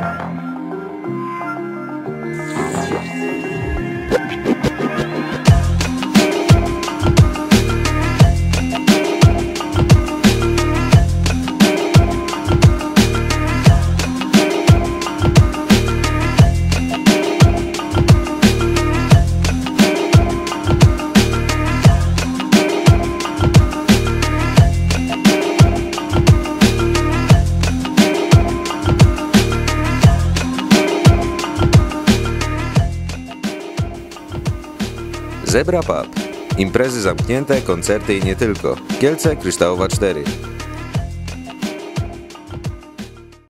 Thank you. Zebra Pub. Imprezy zamknięte, koncerty i nie tylko. Kielce Kryształowa 4.